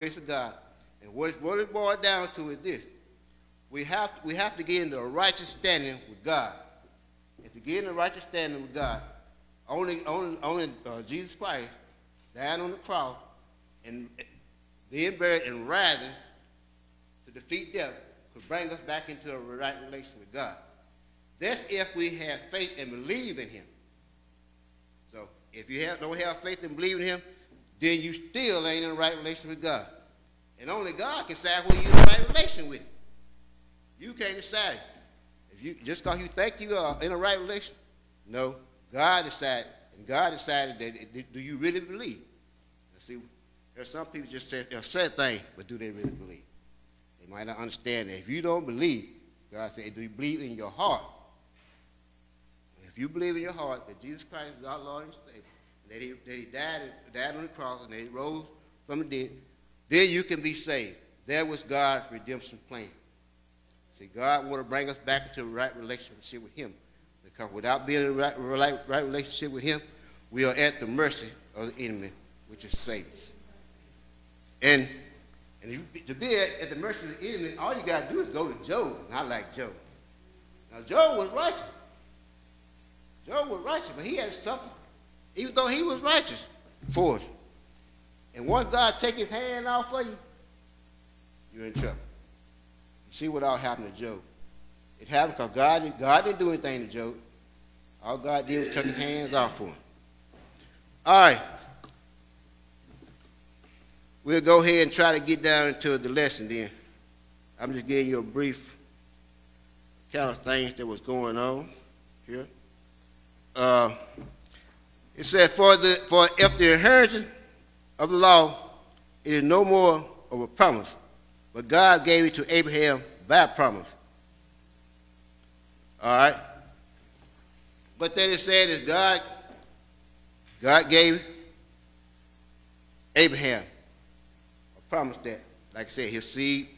grace of God. And what, what it boils down to is this. We have, we have to get into a righteous standing with God. And to get into a righteous standing with God, only, only, only uh, Jesus Christ dying on the cross and being buried and rising to defeat death could bring us back into a right relation with God. That's if we have faith and believe in him. So if you have, don't have faith and believe in him, then you still ain't in the right relation with God. And only God can decide whether you're in the right relation with. You can't decide. If you just because you think you are in the right relation, no. God decided, and God decided that do you really believe? Now see, some people just say a said thing, but do they really believe? They might not understand that. If you don't believe, God said, do you believe in your heart? If you believe in your heart that Jesus Christ is our Lord and Savior, that he, that he died, died on the cross and that he rose from the dead, then you can be saved. That was God's redemption plan. See, God want to bring us back into a right relationship with him. Because without being in a right, right, right relationship with him, we are at the mercy of the enemy, which is Satan. And, and you, to be at, at, the mercy of the enemy, all you got to do is go to Job, not like Job. Now, Job was righteous. Job was righteous, but he had something, even though he was righteous for us. And once God take his hand off for you, you're in trouble. You see what all happened to Job. It happened because God, God didn't do anything to Job. All God did was take his hands off for him. All right. We'll go ahead and try to get down into the lesson then. I'm just giving you a brief kind of things that was going on here. Uh, it said, for, the, for if the inheritance of the law it is no more of a promise, but God gave it to Abraham by promise. All right? But then it said is God, God gave Abraham a promise that, like I said, his seed.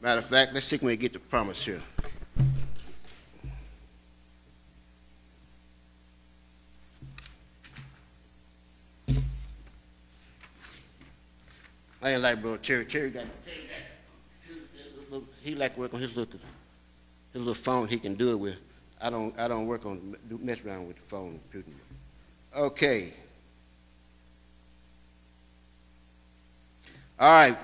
Matter of fact, let's see when we get the promise here. Ain't like bro Cherry. Cherry got, he like work on his little his little phone he can do it with. I don't I don't work on mess around with the phone computer. Okay. All right.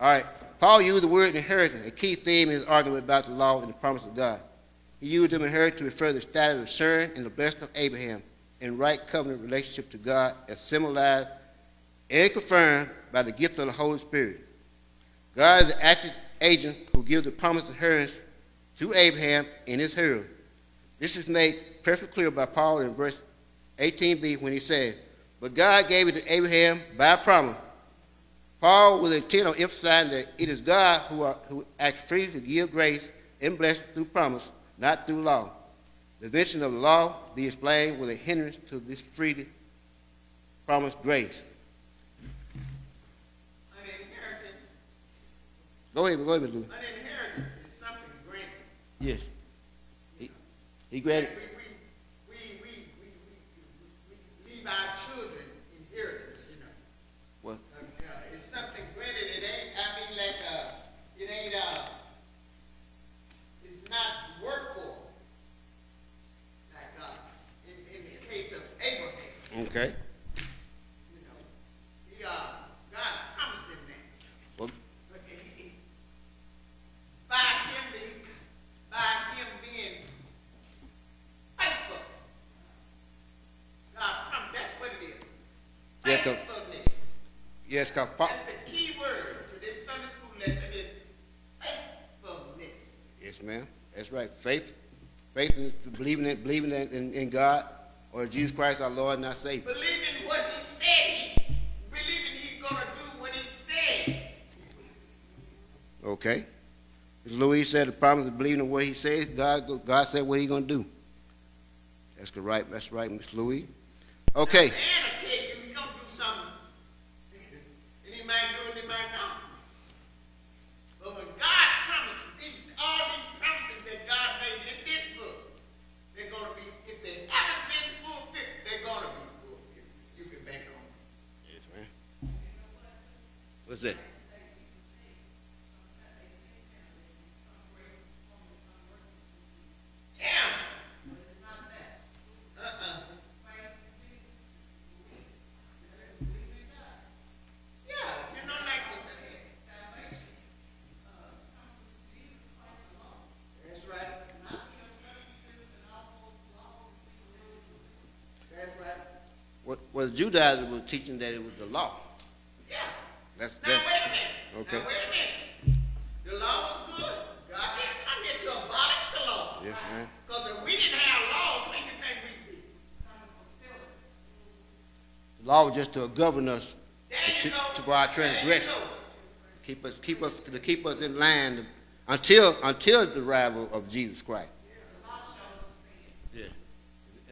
All right. Paul used the word inheritance, a key theme in his argument about the law and the promise of God. He used the inheritance to refer to the status of Sharon and the blessing of Abraham in right covenant relationship to God as symbolized and confirmed by the gift of the Holy Spirit. God is the active agent who gives the promised inheritance to Abraham and his heirs. This is made perfectly clear by Paul in verse 18b when he says, But God gave it to Abraham by promise Paul was intent on emphasizing that it is God who, are, who acts freely to give grace and blessing through promise, not through law. The mention of the law, be explained, was a hindrance to this freely promised grace. Go ahead, go ahead, Lou. An inheritance is something granted. Yes. He, he granted. We, we, we, we, we, we leave our children inheritance, you know. What? Uh, uh, it's something granted. It ain't, I mean, like, uh, it ain't, uh, it's not work for. Like, uh, in, in the case of Abraham, Okay. you know, he, uh, God promised him that. Well, But he, he, by him, being- by him being faithful, God promised, that's what it is. Yeah, 'cause- Faithfulness. yes, because Paul. That's the key word to this Sunday school lesson is faithfulness. Yes, ma'am. That's right. Faith, faith in believing in, believing in, in, in God or Jesus Christ our Lord and our Savior. Believing what he said, he, believing he's gonna do what he said. Okay. As Louis said, the promise of believing in what he says, God, God said what he's going to do. That's right. That's right, Miss Louis. Okay. Man will tell you he's gonna do something. And he might do it, he might not. But when God promised to Well, the Judaizers was teaching that it was the law. Yeah. That's, Now, that's, wait a minute. Okay. Now, wait a minute. The law was good. God didn't come here to abolish the law. yes, ma'am. Because if we didn't have laws, what do you think we'd be? The law was just to govern us, to, to for our transgression. Keep us, keep us, to keep us in line until, until the arrival of Jesus Christ. Yeah.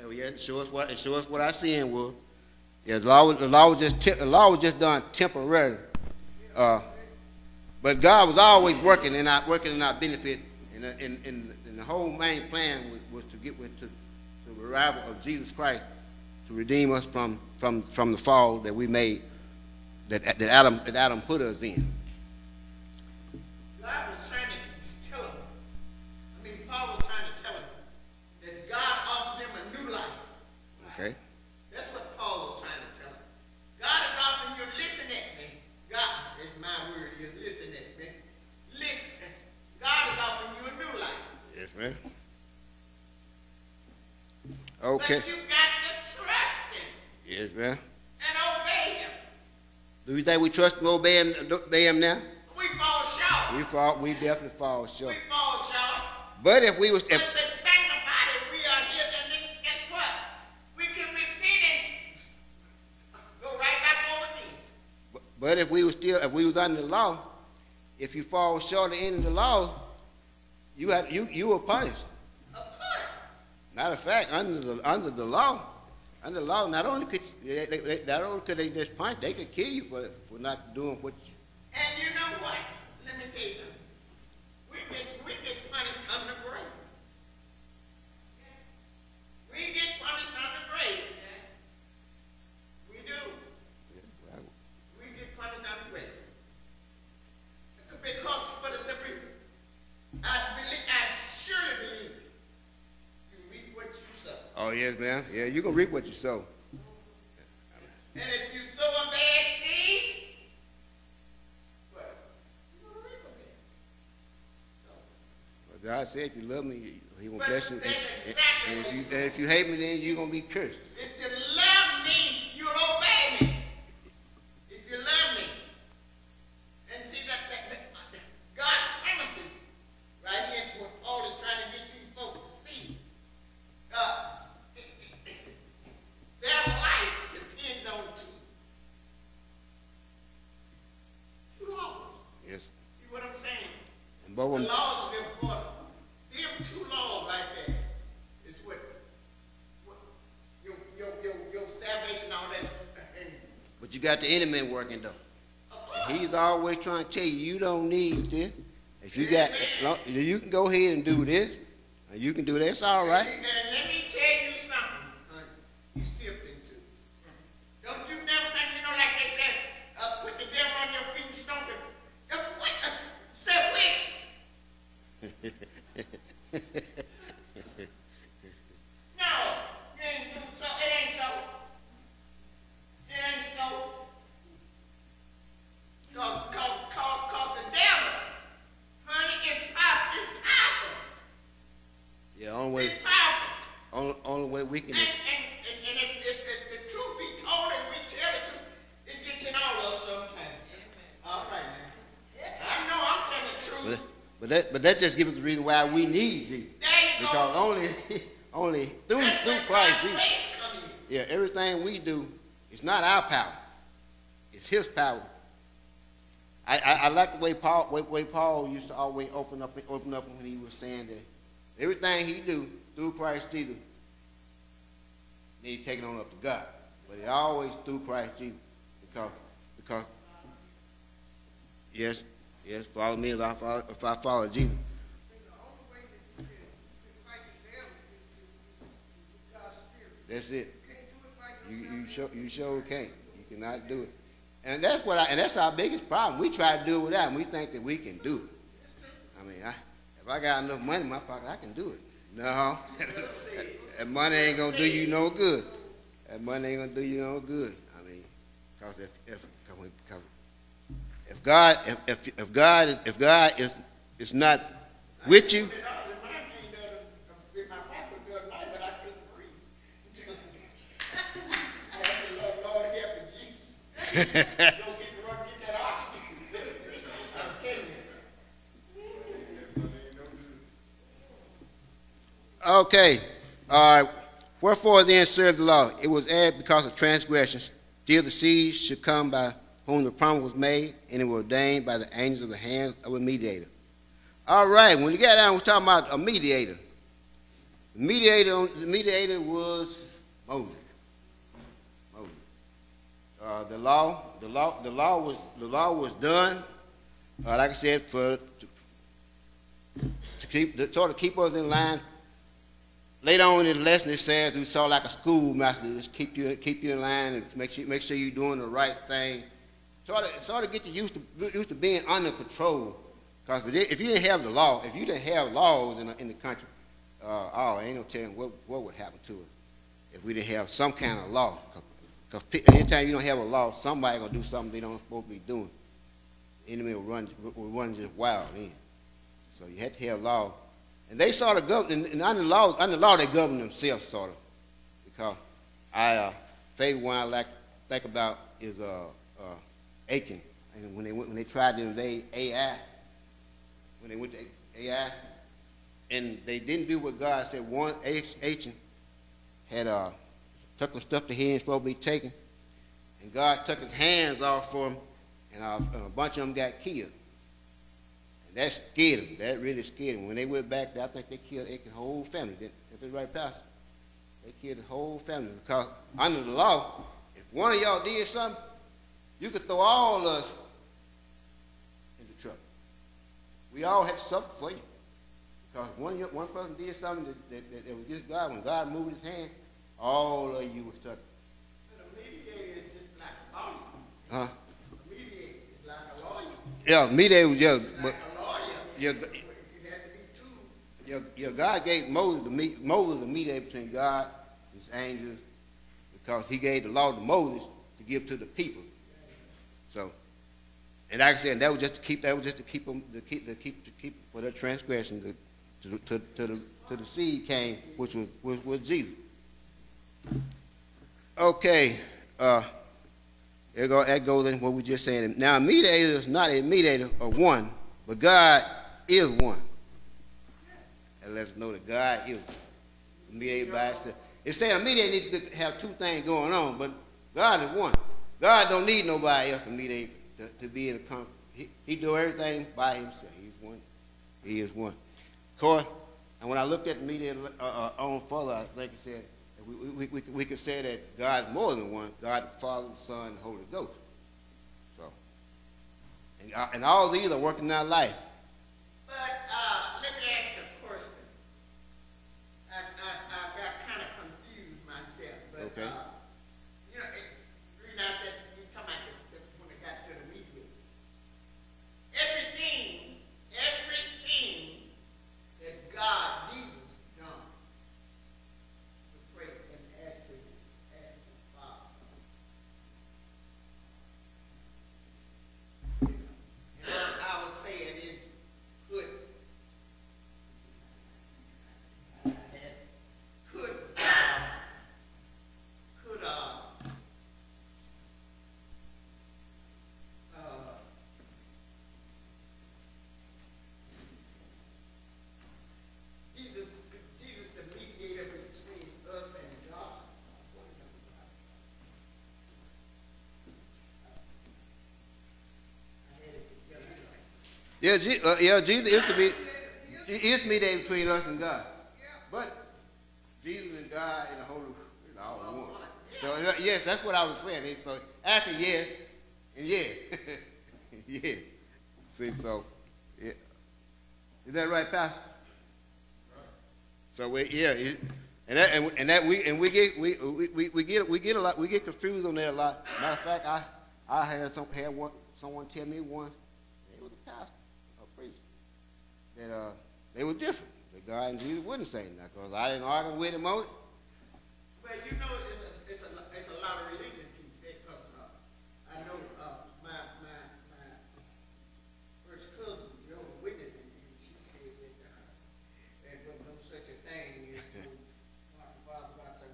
Oh, yeah, show us what, show us what our sin was. Yeah, the law was, the law was just, te- the law was just done temporarily. Uh, but God was always working in our, working in our benefit, and, uh, and, and, and the whole main plan was, was to get with, to, to the arrival of Jesus Christ to redeem us from, from, from the fall that we made, that, that Adam, that Adam put us in. God was trying to tell him. I mean, Paul was trying to tell him that God offered him a new life. Okay? That's what Paul was trying to tell him. God is offering you, listen at me. God, that's my word is listen at me. Listen. God is offering you a new life. Yes. Okay. But you got to trust him Yes, ma'am. and obey him. Do you think we trust and obey him, obey him now? We fall short. We fall, we definitely fall short. We fall short. But if we was, if, the thing about it, we are here, then guess what? We can repent and go right back over again. but if we was still, if we was under the law, if you fall short of any of the law, you had, you, you were punished. Of course. Matter of fact, under the, under the law, under the law, not only could, they, they, they- not only could they just punish, they could kill you for, for not doing what you, And you know what? Let me tell you something. We get we get punished under grace. We get punished under grace. We do. We get punished under grace. Because for the simple reason, I believe, I surely believe you reap what you sow. Oh, yes, ma'am. Yeah, you gonna reap what you sow. And if you sow a bad seed, what? You're gonna reap a bad. So. But God said, if you love me, he will bless you. that's And, exactly and if you, and if you hate me, then you're gonna be cursed. If you love me, you'll obey me. If you love me. And see that, that, that God promises right here what Paul is trying to get these folks to see. Uh, their life depends on two. Two laws. Yes. See what I'm saying? And both The of them, laws is important. Them two laws right there is what, what your, your, your, your salvation, all that. And but you got the enemy working though. of course, He's always trying to tell you you don't need this. If you got, you can go ahead and do this, you can do this. All right. And let me tell you something. uh, You stepped into. Don't you never think, you know, like they said, uh, put the devil on your feet and stomp him. Uh, what? Uh, say which? No, it ain't do so. It ain't so. It ain't so. Cause, cause, cause, cause the devil, honey, is powerful. It's powerful. Yeah, only way, It's powerful. only, only way we can. And, and, and, and if, if, if the truth be told and we tell the truth, it gets in all of us sometimes. All right, man. I know I'm telling the But, truth. But that, but that just gives us the reason why we need Jesus. You go. Because only, only through That's through Christ Jesus. grace come in. Yeah, everything we do is not our power; it's His power. I, I, I like the way Paul way, way Paul used to always open up open up when he was saying that everything he do through Christ Jesus, then he take it on up to God. But it always through Christ Jesus, because because yes yes follow me as I follow if I follow Jesus. That's it. You you show you sure can't. You cannot do it. And that's what I and that's our biggest problem. We try to do it without and we think that we can do it. I mean, I, if I got enough money in my pocket, I can do it. No. that money ain't gonna do you no good. That money ain't gonna do you no good. I mean, cause if if if God if, if if God if God is is not with you. Okay. All right. Wherefore then serve the law? It was added because of transgressions. Still the seed should come by whom the promise was made, and it was ordained by the angels of the hands of a mediator. All right. When you get down, we're talking about a mediator. The mediator, the mediator was Moses. Moses. Uh, the law, the law, the law was the law was done. Uh, like I said, for to, to keep to sort of keep us in line Later on in the lesson, it says we saw like a schoolmaster, just keep you keep you in line and make sure make sure you're doing the right thing. Sort of sort of get you used to used to being under control. Because if you didn't have the law, if you didn't have laws in the, in the country, uh, oh, ain't no telling what what would happen to it if we didn't have some kind of law. Because anytime you don't have a law, somebody gonna do something they don't supposed to be doing. The enemy will run will run just wild in. So you had to have law and they sort of govern, and under law, under law they govern themselves sort of. Because I, uh, favorite one I like think about is uh, Achan. And when they went, when they tried to invade Ai, when they went to Ai, and they didn't do what God said. One Achan had uh, took some stuff that he ain't supposed to be taking, and God took his hands off for him, and, uh, and a bunch of them got killed that scared them. That really scared them. When they went back I think they killed Achan's whole family. Didn't they? right, Pastor? They killed the whole family because under the law, if one of y'all did something, you could throw all of us into trouble. We all had something for you. Because one, one person did something that, that, that, that was just God. When God moved his hand, all of you were stuck. But a mediator is just like a lawyer. Huh? A mediator is like a lawyer. Yeah, mediator was just, Like but a lawyer. your, You have to be two. your, your God gave Moses the meet, Moses the mediator between God and his angels because he gave the law to Moses to give to the people. So, and like I said, that was just to keep that was just to keep them to keep to keep to keep for their transgression to to, to, to the to the seed came, which was was, was Jesus. Okay, uh, there go, that goes in what we just saying. Now, a mediator is not a mediator of one, but God is one. That lets us know that God is mediator by itself. It's saying a mediator needs to have two things going on, but God is one. God don't need nobody else to mediate to, to be in a conflict. He, he do everything by himself. He's one. He is one. Of course, and when I looked at the mediator uh, uh, on further, I think it said we, we, we, we could say that God's more than one. God the Father, the Son, the Holy Ghost. So, and, uh, and all these are working in our life. But uh, let me ask you a question. I, I, I got kind of confused myself. But, Okay. uh, you know, it, the reason I said you talking about the, the, when it got to the media. Everything, everything that God, Jesus, done, to pray and ask to his, ask his Father. And what I was saying is, could, and could, uh, could, uh, uh, Jesus, Jesus the mediator between us and God. I had it together like Yeah, Je- uh, yeah Jesus is to be is mediator between us and God. But Jesus and God and the Holy Spirit are all one. So uh, yes, that's what I was saying. So after yes, and yes, yes. See, so yeah. is that right, Pastor? So we yeah, and that and, and that we and we get we, we, we, get we get a lot we get confused on that a lot. Matter of fact, I I had some had one someone tell me once it was a pastor, that uh they were different. That God and Jesus wouldn't say that because I didn't argue with him on it. Well, you know, it's a, it's a, it's a lot of religion teach that because uh, I know uh, my, my, my first cousin, Jehovah's Witness, and she said that uh, there was no such a thing as no Mark the Father, God, said,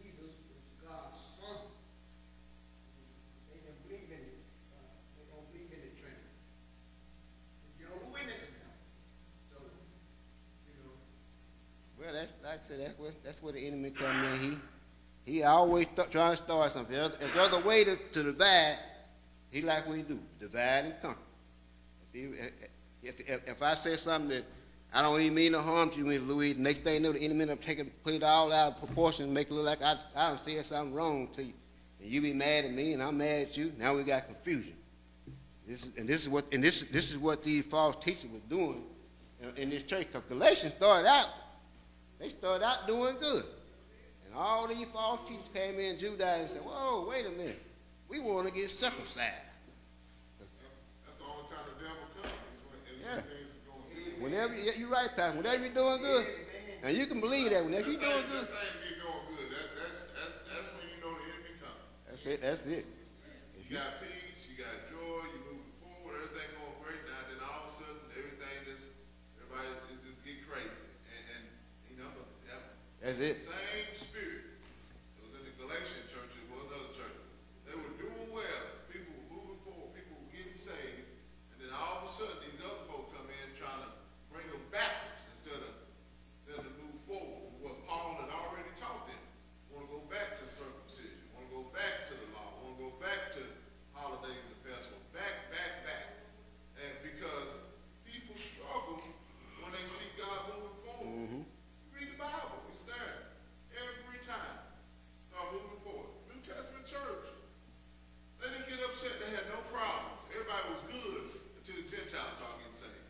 Jesus was God's son. said that's where the enemy come in. He he always trying to start something. If there's, there's a way to, to divide, he like he do, divide and conquer. If, he, if, if, if I say something that I don't even mean no harm to you, Mr. Louis, the next thing you know, the enemy will take it, put it all out of proportion and make it look like I, I said something wrong to you. And you be mad at me, and I'm mad at you. Now we got confusion. This is, and this is what and this this is what these false teachers was doing in, in this church. Galatians started out, they started out doing good. And all these false teachers came in Judah and said, Whoa, wait a minute. We want to get circumcised. That's, that's the only time the devil comes, is Yeah. when things is going good. Whenever you, you're right, Pastor. Whenever you're doing good, and you can believe that. Whenever you're doing good, That thing get going good. That's, that's, that's when you know the enemy coming. that's it. That's it. You got peace, you got That's it. Same spirit. It was in the Galatian church, it was other church. They were doing well. People were moving forward. People were getting saved. And then all of a sudden, these other folk come in trying to bring them backwards instead of, instead of move forward with what Paul had already taught them. Want to go back to circumcision. Want to go back to the law. Want to go back to holidays and festivals. Back, back, back. And because people struggle when they see God moving forward. Mm-hmm. Read the Bible. It's there. Every time. Start moving forward. New Testament church. They didn't get upset. They had no problem. Everybody was good until the Gentiles started getting saved.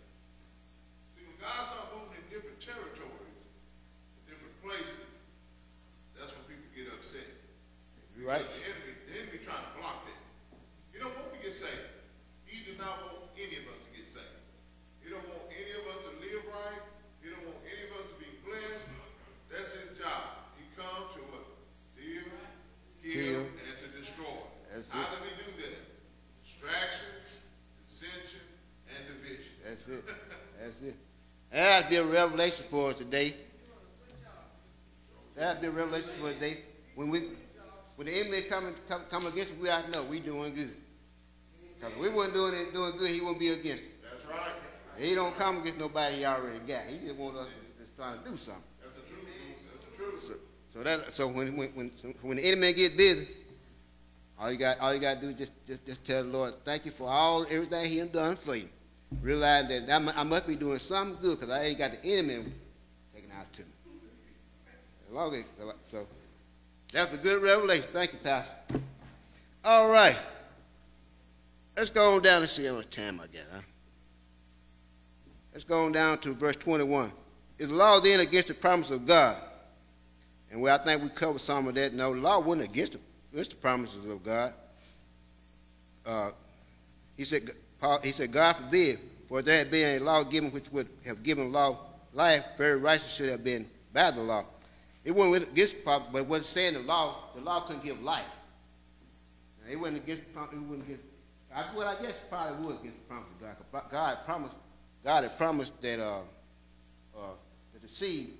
See, when God started moving in different territories, in different places, that's when people get upset. You right? Because The enemy, the enemy trying to block that. He don't want to get saved. He does not want any of us to get saved. He don't want any of us to live right. He don't want any of us to be blessed. That's his job. He comes to what? Steal, kill, Kill. and to destroy. That's How it. does he do that? Distractions, dissension, and division. That's it. That's it. That'd be a revelation for us today. That'd be a revelation for us today. When we, when the enemy come, come, come against us, we ought to know we doing good. Because if we wasn't doing it, doing good, he wouldn't be against us. That's right. He don't come against nobody he already got. He just wants us to trying to do something. That's the truth. That's the truth. So, so that so when when when, when the enemy get busy, all you got all you got to do is just, just just tell the Lord, thank you for all everything He done for you. Realize that I mu- I must be doing something good because I ain't got the enemy taking out to me. So that's a good revelation. Thank you, Pastor. All right. Let's go on down and see how much time I got. Huh? Let's go on down to verse 21. Is the law then against the promise of God? And well, I think we covered some of that. No, the law wasn't against the, against the promises of God. Uh, he said, Paul, he said, God forbid, for if there had been a law given which would have given law life, very righteous should have been by the law. It wasn't against promise, but it's saying the law, the law couldn't give life. Now, it wasn't against. It against. I, well, I guess probably was against the promise of God. God promised. God had promised that uh, uh, that the seed,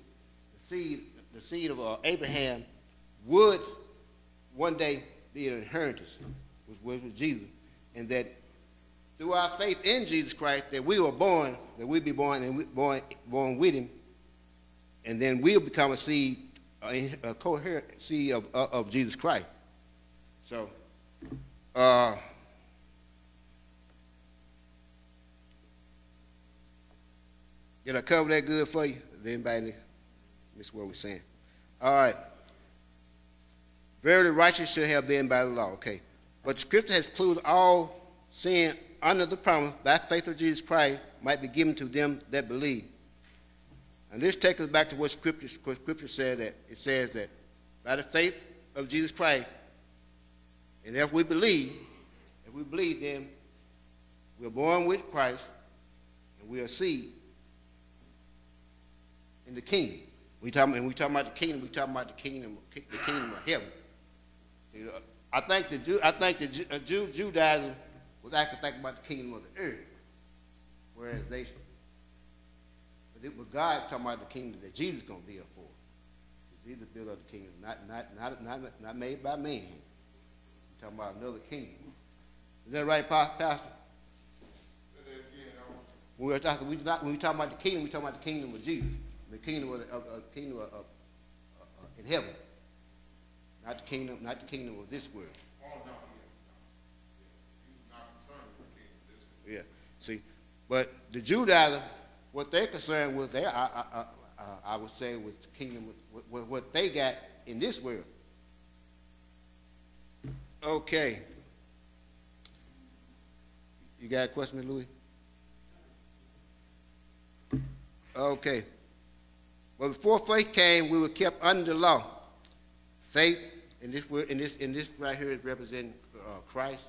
the seed, the seed of uh, Abraham would one day be an inheritance, which was with Jesus, and that through our faith in Jesus Christ, that we were born, that we be born and we, born born with Him, and then we'll become a seed, a, a coherent seed of, of, of Jesus Christ. So, uh, did I cover that good for you? Did anybody miss what we're saying? All right. Verily righteous should have been by the law. Okay. But scripture has included all sin under the promise by faith of Jesus Christ might be given to them that believe. And this takes us back to what scripture, what scripture said that it says that by the faith of Jesus Christ, and if we believe, if we believe, then we're born with Christ, and we are seed in the kingdom. We talking, and we talking about the kingdom. We talking about the kingdom, the kingdom of heaven. You know, I think the Jew, I think the Jew, uh, Jew, Judaism was actually thinking about the kingdom of the earth, whereas they, but it was God talking about the kingdom that Jesus gonna build for. Jesus built up the kingdom, not not not not not made by man. Talking about another kingdom. Is that right, Pastor? When we, talking, we not, when we talk about the kingdom, we're talking about the kingdom of Jesus, the kingdom of, of, of kingdom of, of, in heaven. Not the kingdom, not the kingdom of this world. Oh, no, yeah, no. Yeah. He was not concerned with the kingdom, this Yeah. See, but the Judaizers, what they're concerned with, they, I, I, I, I would say, with the kingdom, with, what they got in this world. Okay. You got a question, Louis? Okay. Well, before faith came, we were kept under law. Faith, in this, in this, in this right here, is representing uh, Christ.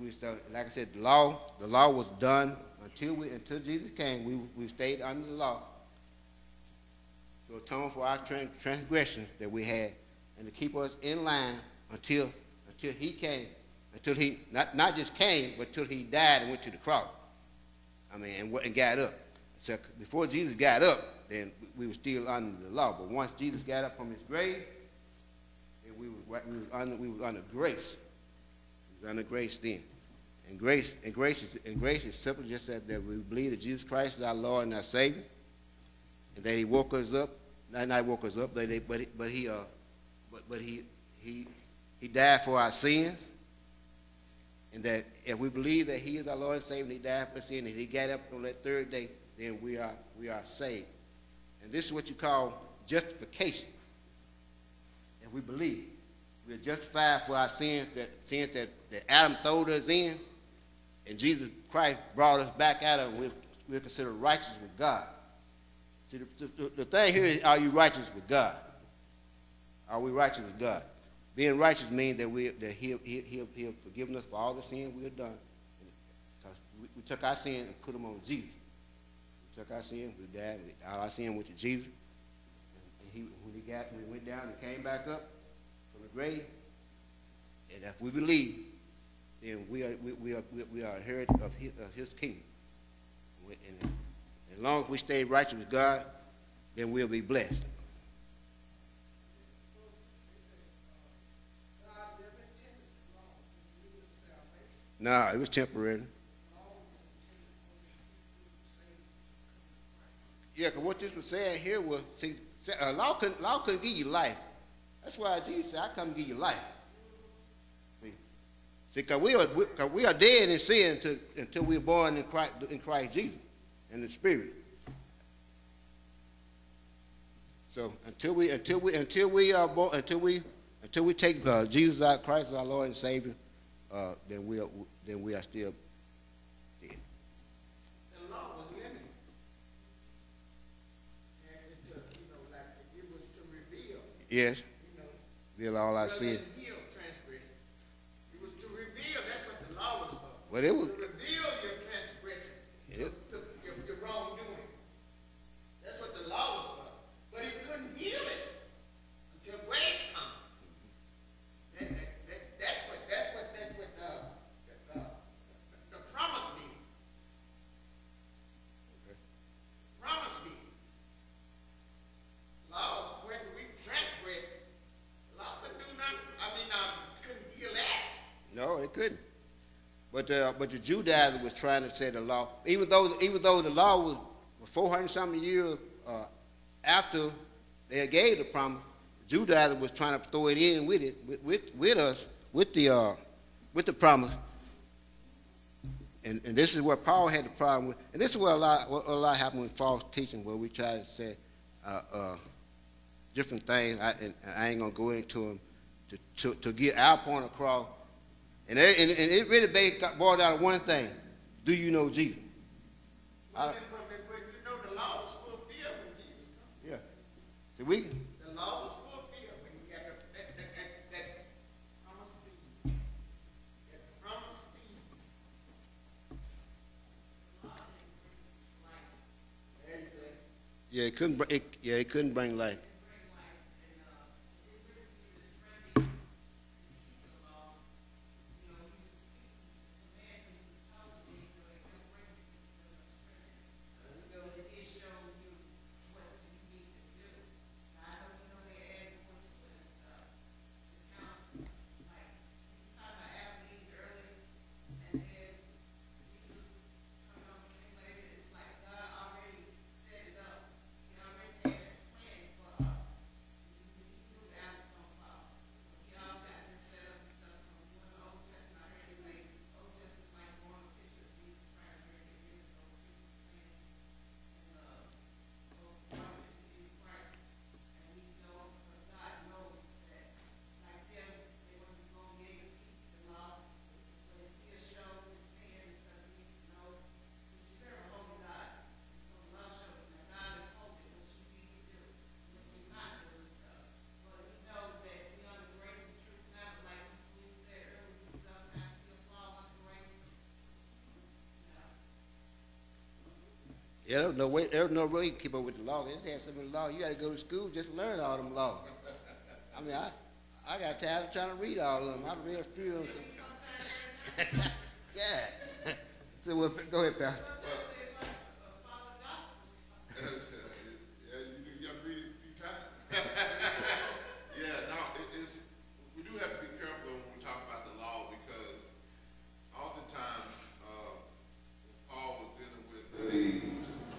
We started, like I said, the law, the law was done until we, until Jesus came. We, we stayed under the law to atone for our tran- transgressions that we had, and to keep us in line until, until He came, until He not, not just came, but till He died and went to the cross. I mean, and, and got up. So before Jesus got up, then we were still under the law. But once Jesus got up from His grave, we was, we was under, we under grace. Was under grace then. And grace, and grace is, and grace is simply just that, that we believe that Jesus Christ is our Lord and our Savior, and that He woke us up. Not, not woke us up, but, he- but, but He, uh, but, but He, He, He died for our sins, and that if we believe that He is our Lord and Savior, and He died for sin, and He got up on that third day, then we are, we are saved. And this is what you call justification. If we believe, we are justified for our sins that sins that, that Adam throwed us in, and Jesus Christ brought us back out of. We're, we're considered righteous with God. See, the, the, the thing here is, are you righteous with God? Are we righteous with God? Being righteous means that we that He He He He forgiven us for all the sin we have done. Because we, we took our sin and put them on Jesus. We took our sin, we died, all our sin went to Jesus. And he, when he got, when he went down and came back up grave, and if we believe, then we are we, we are we, are inherit of his, of his kingdom. And as long as we stay righteous with God, then we'll be blessed. No, it was temporary. Yeah, because what this was saying here was, see, uh, law couldn't, law couldn't give you life. That's why Jesus said, I come to give you life. See, because we are, we, 'cause we are dead in sin until, until we're born in Christ, in Christ Jesus, in the Spirit. So until we, until we, until we are born, until we, until we take uh, Jesus out, Christ as our Lord and Savior, uh, then we are, then we are still dead. The law was limited. And it just, you know, like, it was to reveal, Yes, reveal all our rather sin. than heal transgression. It was to reveal, that's what the law was for. But it was, To reveal your transgression, It- to, your, your wrongdoing. That's what the law was for. But he couldn't heal it until grace come. That, that, that, that's what, that's what, that's what, uh, the, uh, the promise means. Promise means. Law, when we transgress, law couldn't do nothing, I mean, uh, couldn't heal that. no, it couldn't. But, uh, but the Judaizer was trying to say the law, even though, even though the law was 400 something years uh, after they gave the promise, Judaizer was trying to throw it in with it, with, with, with us, with the, uh, with the promise. And, and this is where Paul had the problem with, and this is where a lot, what a lot happened with false teaching, where we try to say uh, uh, different things, I, and, and I ain't gonna go into them, to, to, to get our point across. And it, and, it really boiled down to one thing: Do you know Jesus? I-. Yeah. See, we The law was fulfilled when you got that, that, that, that promised seed. That promised seed. There you go. yeah, it couldn't it, yeah, it couldn't bring life. Yeah, there's no way, there's no way you keep up with the law. They just had so many laws. You got to go to school just to learn all them laws. I mean, I, I got tired of trying to read all of them. I read a few of them. yeah. so well, go ahead, Pastor. Yeah, you, you gotta read it a few times. Yeah, no, it, it's, we do have to be careful when we talk about the law because oftentimes, uh, Paul was dealing with the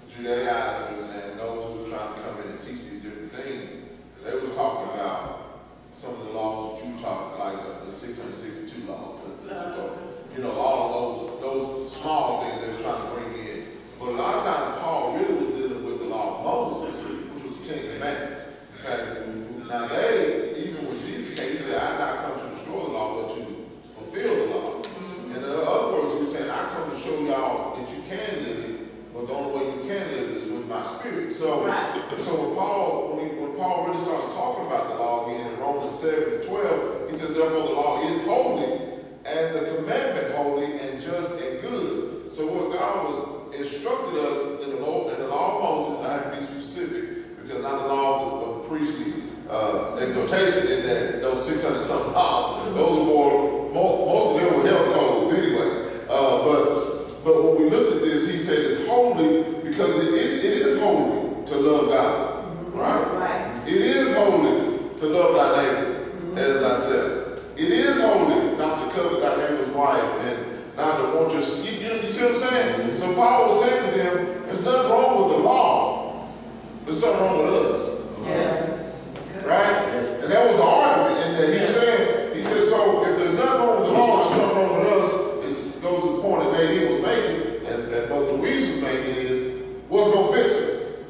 Judaizers and those who was trying to come in and teach these different things. They was talking about some of the laws that you talk, like the- the six hundred sixty-two laws. the- the- You know, all of those, those small things they was trying to bring in. But a lot of times Paul really was dealing with the law of Moses, which was the Ten Commandments. Okay? Now they, even when Jesus came, he said, I not come to destroy the law, but to fulfill the law. And in other words, he was saying, I come to show y'all that you can live it, but the only way you can live it is with my spirit. So, so when Paul, when, he, when Paul really starts talking about the law again in Romans 7 and 12, he says, therefore the law is holy, and the commandment holy and just and good. So what God was instructed us in the law, in the law of Moses, I have to be specific, because not the law of, of priestly exhortation in that those 600 something laws, those are more, mo most of them were health codes anyway. Uh, but but when we looked at this, he said it's holy because it, it, it is holy to love God, mm-hmm. right? Right. It is holy to love thy neighbor mm-hmm. as thyself. It is holy not to covet thy neighbor's wife and not to want your. You, you, you see what I'm saying? Mm-hmm. So Paul was saying to them, there's nothing wrong with the law. There's something wrong with us. Yeah. Right? And that was the argument. And that he was saying, he said, so if there's nothing wrong with the law, there's something wrong with us. It goes to the point that Nadine was making, and that Brother Louise was making is, what's going to fix us?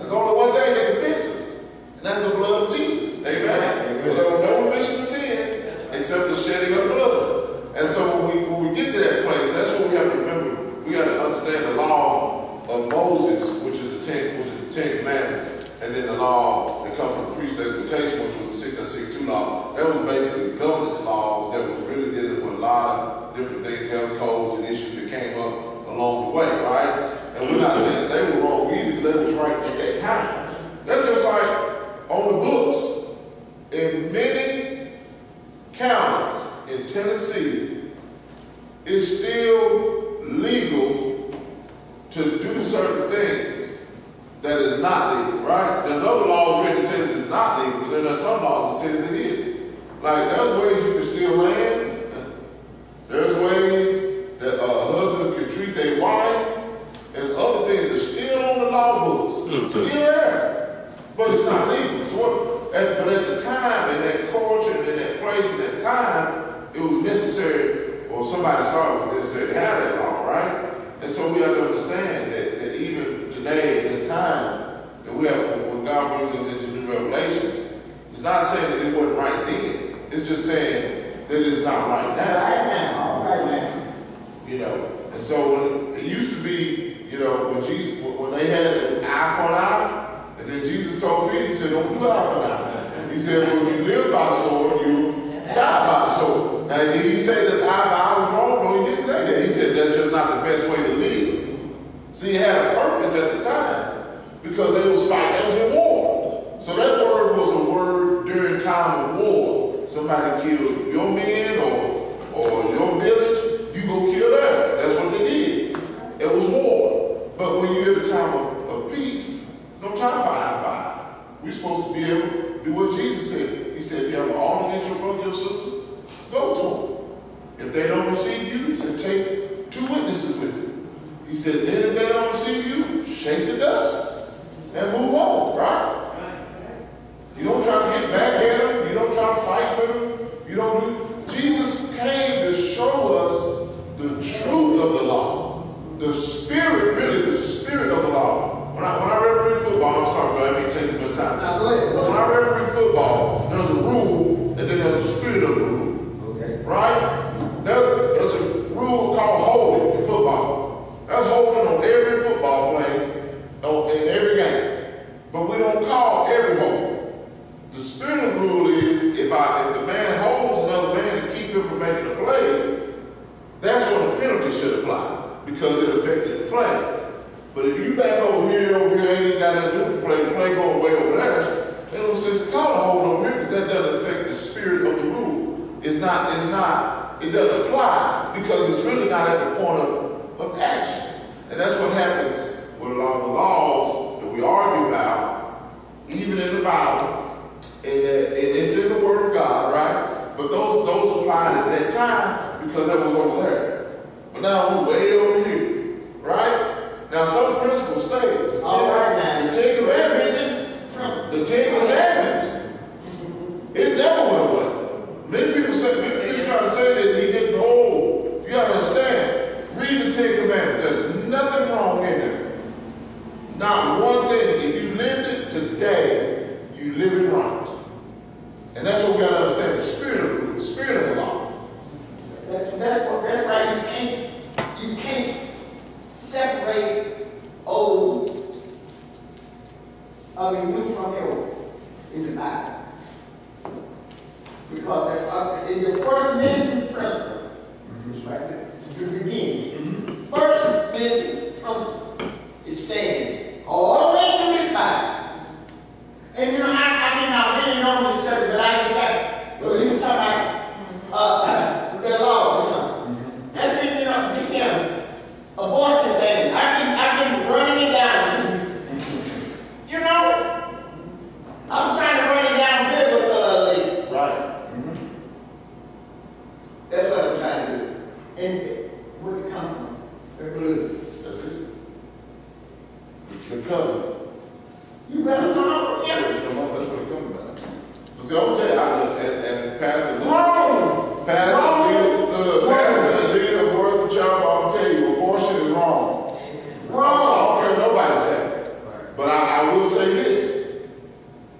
There's only one thing that can fix us, and that's the blood of Jesus. Amen. There was no remission of sin except the shedding of blood. And so when we when we get to that place, that's what we have to remember. We got to understand the law of Moses, which is the ten, which is the Ten Commandments, and then the law that comes from the priest exhortation, which was the 662 law. That was basically governance laws that was really dealing with a lot of different things, health codes and issues that came up along the way, right? And we're not saying that they were wrong either, because they was right at that time. That's just like on the books. In many counties in Tennessee, it's still legal to do certain things that is not legal, right? There's other laws where it says it's not legal, but then there's some laws that says it is. Like there's ways you can steal land. There's ways that a husband can treat their wife, and other things are still on the law books, still there, but it's not legal. So what? At, but at the time, in that culture, in that place, in that time, it was necessary, or somebody saw it was necessary to have that law, right? And so we have to understand that, that even today, in this time, that we have, when God brings us into new revelations, it's not saying that it wasn't right then. It's just saying that it's not right now. Right now, right now. You know, and so when, it used to be, you know, when Jesus, when they had an eye for an eye, and then Jesus told Peter, he said, don't do eye for an eye. He said, when you live by the sword, you die by the sword. Now, did he say that eye for eye was wrong? No, he didn't say that. He said that's just not the best way to live. See, he had a purpose at the time because they was fighting, they was war. So that word was a word during time of war. Somebody killed your men or, or your village, you go kill them. That's what they did. It was war. But when you're in a time of, of peace, there's no time for eye for eye. We're supposed to be able to do what Jesus said. He said, if you have an all against your brother, your sister, go to them. If they don't receive you, he said, take two witnesses with you. He said, then if they don't receive you, shake the dust and move on, right? You don't try to get back at them. You don't try to fight with them. You don't do. Jesus came to show us the truth of the law. The spirit, really, the spirit of the law. When I, when I referee football, I'm sorry, but I ain't taking much time. Now, go ahead, go When I referee football, there's a rule, and then there's a spirit of the rule. Okay. Right? There, there's a rule called holding in football. That's holding on every football play, on, in every game. But we don't call every hold. The spirit of the rule is if I if the man holds another man to keep him from making a play, that's when the penalty should apply because it affected the play. But if you back over here, over here, ain't got nothing to do with play, the play going way over there. They don't sense call a hold over here because that doesn't affect the spirit of the rule. It's not, it's not, it doesn't apply because it's really not at the point of, of action. And that's what happens with a lot of the laws we argue about, even in the Bible, and and it's in the Word of God, right? But those those applied at that time because that was over there. But now we're way over here, right? Now some principles stay. The All Ten- right now. The Ten Commandments, the Ten Commandments, it never went away. Many people say, many people try to say that he didn't hold. You gotta understand. Read the Ten Commandments. There's nothing wrong in there. Not one thing. If you lived it today, you live it right. And that's what we gotta understand. The spirit of the spirit of the law. That's, that's what, that's why you can't, you can't separate old, I mean, new from old in the Bible. Because uh, in your first mention principle, right, the beginning, first mention principle, it stands all the way through this Bible. And you know, I, I mean, I really this subject, but I just got, well, you were talking about, uh, the law, you know. That's been, you know, this here, abortion thing, I've been, I've been running it down. You know, I'm trying to run it down biblically. Right. That's what I'm trying to do. And where it come from? The blue. That's it. The covenant. You better come on, yeah. Come on, that's what it comes about. But see, I'm gonna tell you, I, as, as Pastor Luke, Wrong. Pastor, Wrong. leader, uh, Pastor, and leader of Wortham Chapel, I'm gonna tell you, abortion is wrong. Wrong. I don't care what nobody say. But I, I will say this,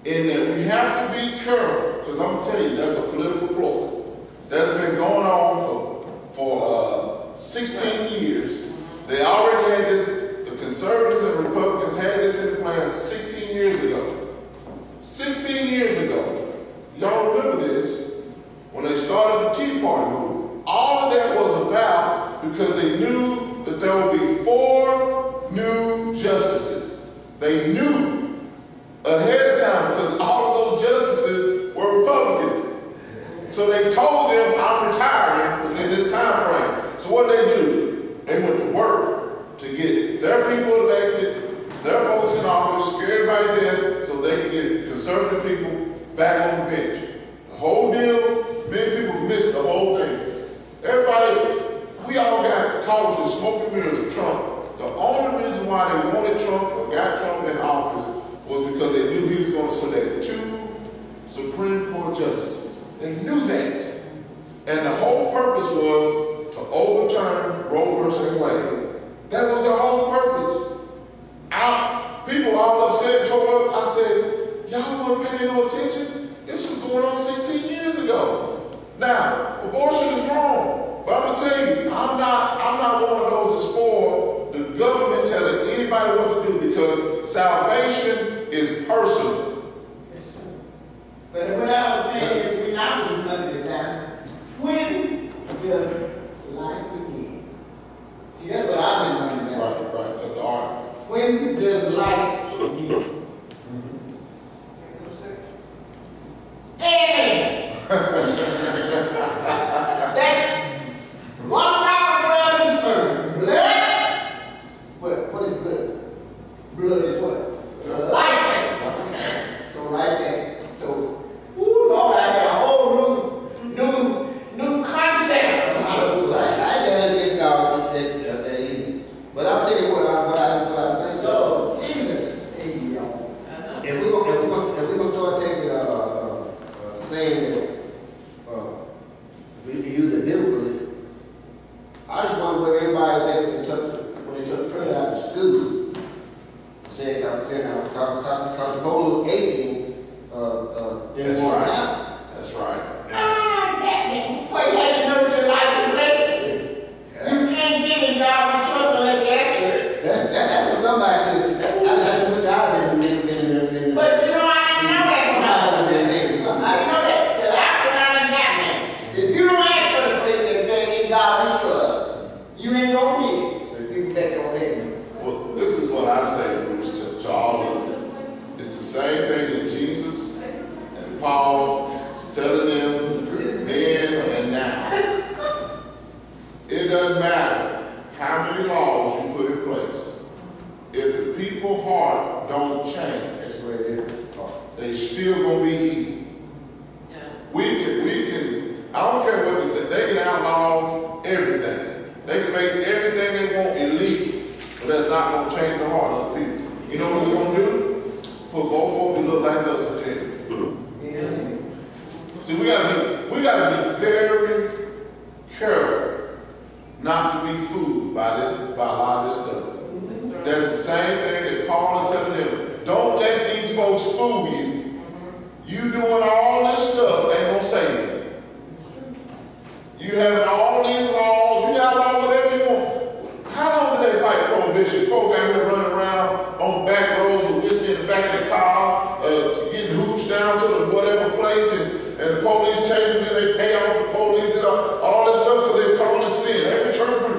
in that we have to be careful, because I'm gonna tell you, that's a political ploy. That's been going on for, for, uh, sixteen years. They already had this, the conservatives and Republicans had this in plan sixteen years ago. Sixteen years ago. Y'all remember this, when they started the Tea Party movement. All of that was about because they knew that there would be four new justices. They knew ahead of time because all of those justices were Republicans. So they told them, I'm retiring within this time frame. So what they do? They went to work to get their people elected, their folks in office, everybody there, so they can get conservative people back on the bench. The whole deal, many people missed the whole thing. Everybody, we got the smoke mirrors of Trump. The only reason why they wanted Trump or got Trump in office was because they knew he was going to select two Supreme Court justices. They knew that. And the whole purpose was to overturn Roe versus Wade. That was the whole purpose. I, people all upset tore up. I said, y'all weren't paying no attention? This was going on 16 years ago. Now, abortion is wrong. But I'm gonna tell you, I'm not, I'm not one of those that's for the government telling anybody what to do because salvation is personal. But what I was saying is, when I was running it down, when does life begin? See, that's what I've been running down. Right, right, that's the art. When does life begin? Amen. That's down to the whatever place and, and the police chasing me, they pay off the police, did all, all this stuff because they're calling sin. Every church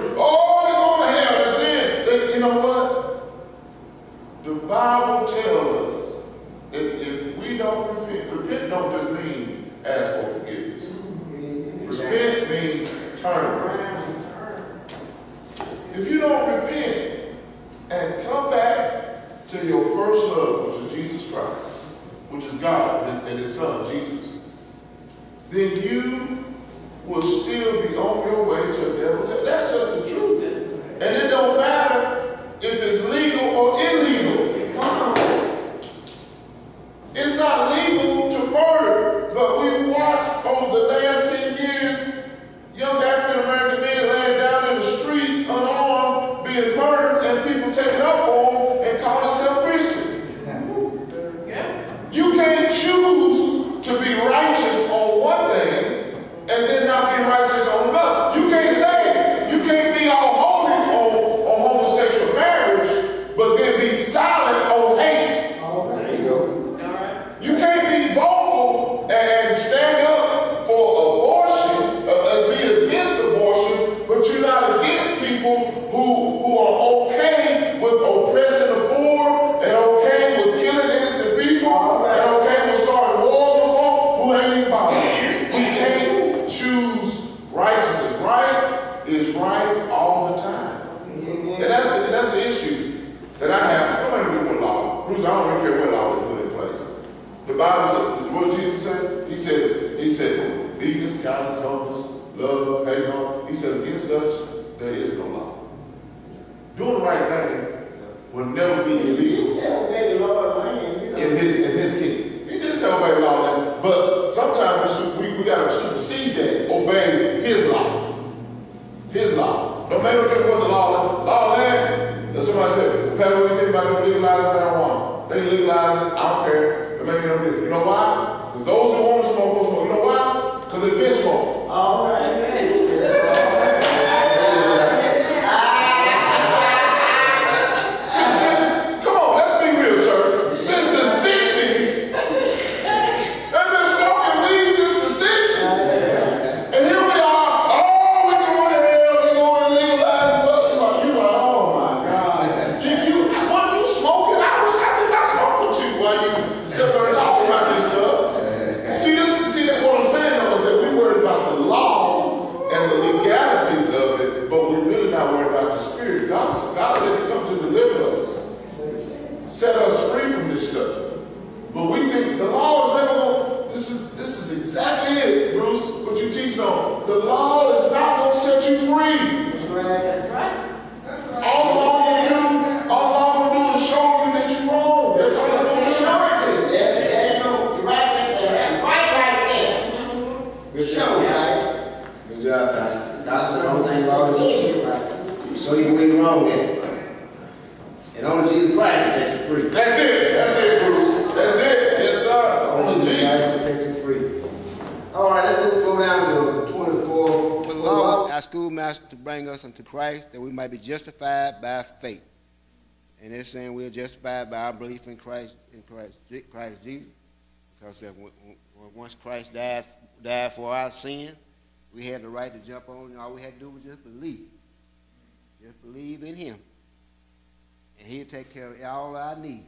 is right all the time. And that's the, that's the issue that I have. No do what law, Bruce, I don't really care what law is put in place. The Bible said, what did Jesus said? He said, he said, meekness, kindness, humbleness, love, patience." He said, against such, there is no law. Doing the right thing will never be illegal. might be justified by faith. And they're saying we're justified by our belief in Christ, in Christ, Christ Jesus. Because once Christ died, died for our sin, we had the right to jump on. All we had to do was just believe. Just believe in him. And he'll take care of all our needs.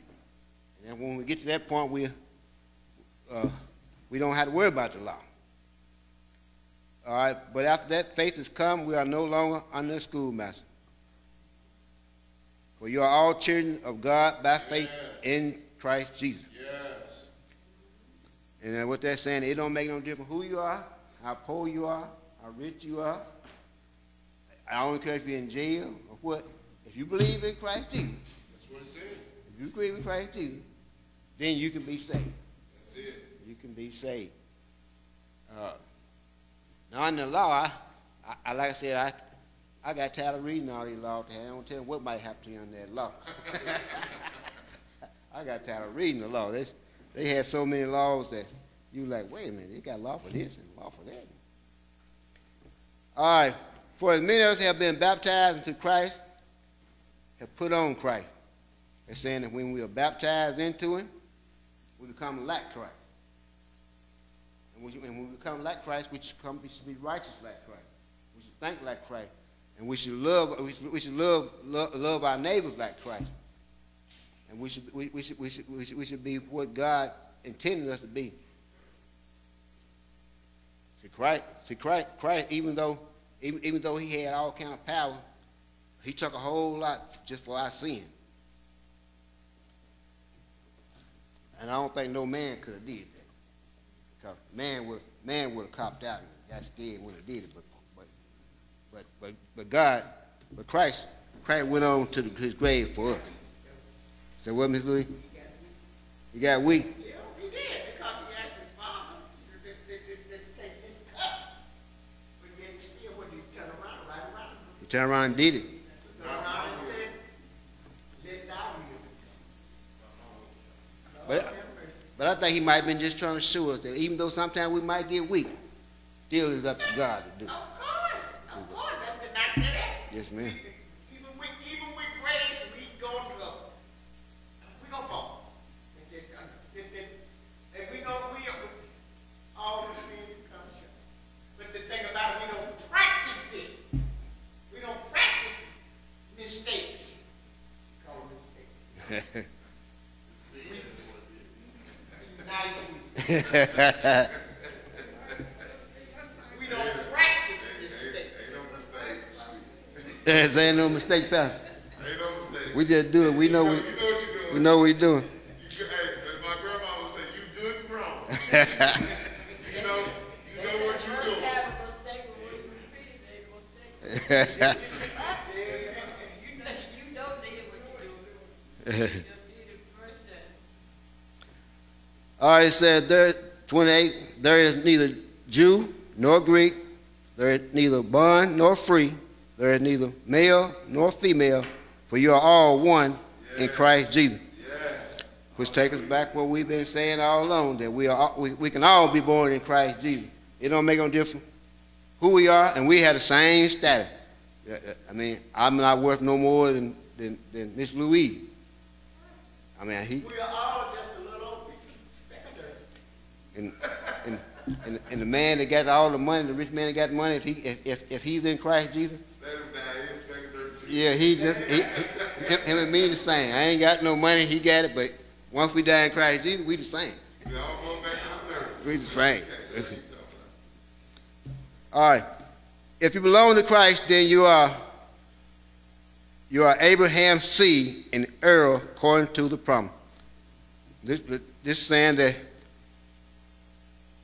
And then when we get to that point, we, uh, we don't have to worry about the law. All right, but after that faith has come, we are no longer under the schoolmaster. For you are all children of God by faith in Christ Jesus. Yes. And what they're saying, it don't make no difference who you are, how poor you are, how rich you are. I don't care if you're in jail or what. If you believe in Christ Jesus, That's what it says. if you agree with Christ Jesus, then you can be saved. That's it. You can be saved. Uh, now, in the law, I, I, I like I said, I, I got tired of reading all these laws. I don't tell you what might happen to under that law. I got tired of reading the law. They, they had so many laws that you like, wait a minute, they got law for this and law for that. All right. For as many of us have been baptized into Christ, have put on Christ. They're saying that when we are baptized into Him, we become like Christ. And when, we become like Christ, we should, come, we should be righteous like Christ. We should think like Christ. And we should love, we should, we should love, love, love our neighbors like Christ. And we should, we, we, should, we, should, we, should, we should be what God intended us to be. See, Christ, see Christ, Christ even, though, even, even though he had all kind of power, he took a whole lot just for our sin. And I don't think no man could have did that. Because man would man would have copped out and got scared when he did it. But but but but, God, but Christ, Christ went on to the, his grave for us. So what, Miss Louis? You got weak. Yeah, he did, because he asked his father to, take this cup. But yet still, when you turn around, right around, He turned around and did it. turn around and said, let thou be. But- Lord have mercy. But I think he might have been just trying to show us that even though sometimes we might get weak, still it's up to God to do. Oh, Of course, of course, that did not say that. Yes, ma'am. Even with, even with grace, we go through, we go fall. It's just, uh, just, and we go, we, all the sin comes short. But the thing about it, we don't practice it. We don't practice mistakes. Call them mistakes. Nice. We don't practice mistakes. Ain't no mistake. There ain't no mistake, Pastor. Ain't no mistake. We just do it. We know you we, you know what you're doing. we know what we're doing. You, hey, as my grandma would say, you good and wrong. you know, you know what you're doing. All right, it said there, 28, there is neither Jew nor Greek, there is neither bond nor free, there is neither male nor female, for you are all one in Christ Jesus. Which takes us back what we've been saying all along, that we, are, we, we can all be born in Christ Jesus. It don't make no difference who we are, and we have the same status. I mean, I'm not worth no more than, than, than Miss Louise. I mean, he, We are all just a little piece of speck of. And, and, and, and the man that got all the money, the rich man that got money, if he if, if, if he's in Christ Jesus, Let him die. He's speaking dirt too. yeah, he just he, he, him and me the same. I ain't got no money, he got it, but once we die in Christ Jesus, we the same. We all going back to the. We the same. Okay, there you go. All right. If you belong to Christ, then you are you are Abraham's seed and heir according to the promise. This this is saying that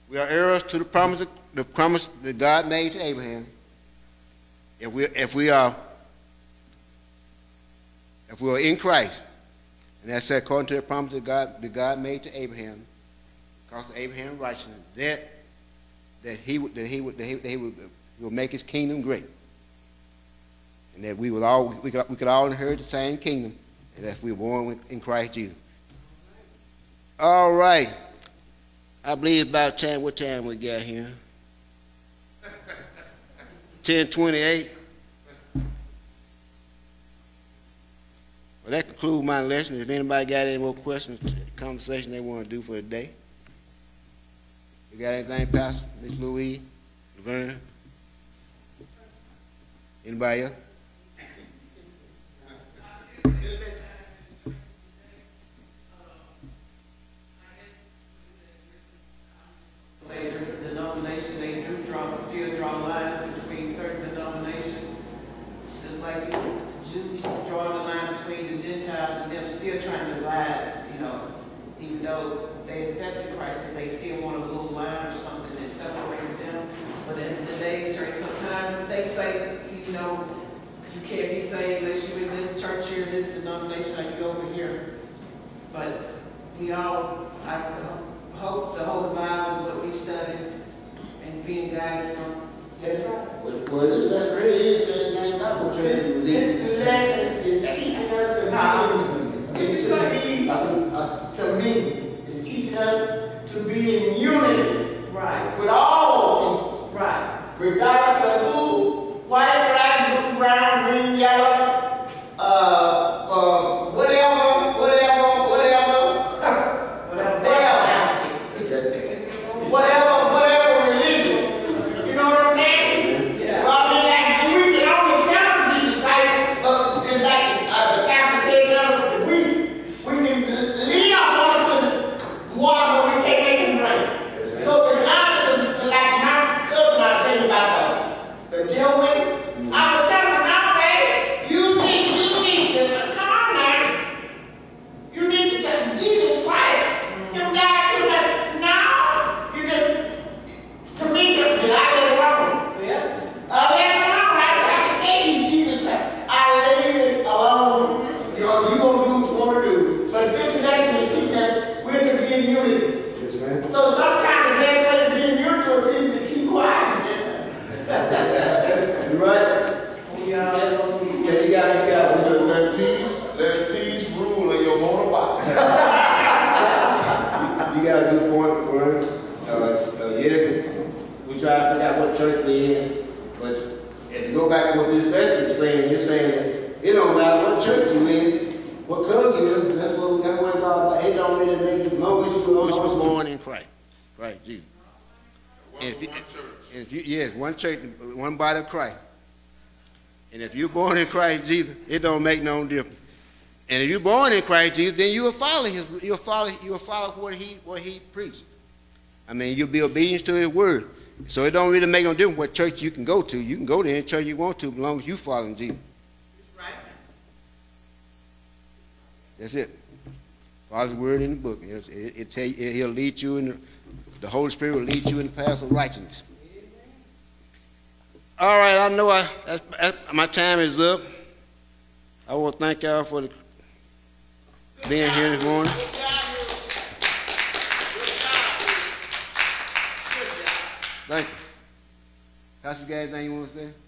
we are heirs to the promise the promise that God made to Abraham. If we if we are if we are in Christ, and that's according to the promise that God that God made to Abraham, because of Abraham's righteousness, that that he would that he would that he, that he would he would make his kingdom great, and that we would all we could we could all inherit the same kingdom, and that we were born in Christ Jesus. All right, I believe about time. What time we got here? 1028. Well, that concludes my lesson. If anybody got any more questions, conversation they want to do for the day. You got anything, Pastor? Miss Louise? Laverne? Anybody else? Later, the nomination though they accepted Christ, but they still want a little line or something that separated them. But in today's church, sometimes they say, you know, you can't be saved unless you're in this church here, this denomination, I like you over here. But we all, I hope the Holy Bible is what we study and being guided from. That's right. Well, this really is nothing about what church This, was this in. lesson is to be, it's to be, I think, to me, it's teaching us to be in unity. Right, with all people, right. regardless of who, white, black, blue, brown, green, yellow, uh, uh, whatever, whatever, whatever, whatever they Well, okay. whatever, whatever religion. You know what I'm saying? Yeah. Well, I mean, like, we can only tell Jesus Christ, uh, it's like, uh, the pastor said, uh, we, we can lead our horse to the water, but we can't make him drink. So, to be honest, like my cousin, I tell you about the, the gentleman, I was telling him, now, babe, you think you need to, come on now. You need to tell Jesus Christ. You died, you like, now, you can, to me, did I get it wrong? Yeah, I let it alone. I tried to tell you, Jesus, I laid it alone. You know, you gonna do what you wanna do. But this lesson is teaching us we're to be in unity. Yes, ma'am. So sometimes the best way to be in unity is to keep quiet. You right? we all. Yeah, you got, you got. Let, let peace, let peace rule in your motorbike. You got a good point, Warren. Uh, uh, yeah, we try to figure out what church we in, but if you go back to what this lesson is saying, you're saying it don't matter what church you in, what color you in, that's what we got to worry about. It don't really make it, long as you belong. Long as you born in Christ, Christ Jesus. One And if you, one church. and if you, yes, one church, one body of Christ. And if you're born in Christ Jesus, it don't make no difference. And if you're born in Christ Jesus, then you will follow his, you'll follow, you'll follow what he, what he preached. I mean, you'll be obedient to his word. So it don't really make no difference what church you can go to. You can go to any church you want to, as long as you follow Jesus. Right. That's it. Follow word in the book. It, it, it tell you, he'll lead you in the, the Holy Spirit will lead you in the path of righteousness. All right, I know I, that's, that's, my time is up. I want to thank y'all for the, being here this morning. Thank you. Pastor, you got anything you want to say?